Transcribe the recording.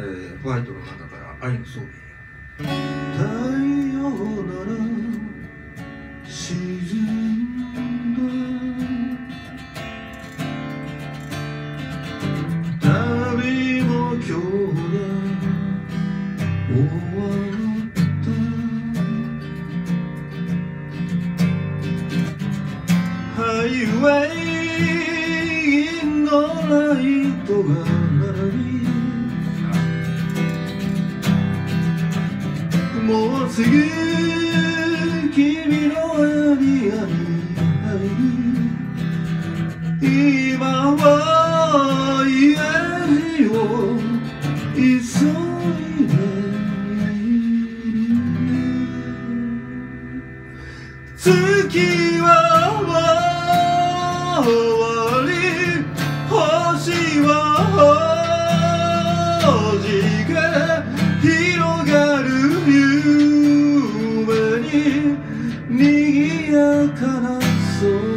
えー、ホワイトの中から「愛の葬儀」太陽なら沈んだ旅も今日で終わった。ハイウェイのライトが並びもうすぐ君のあに今は家路を急いで月は終わり。星はほじ colors so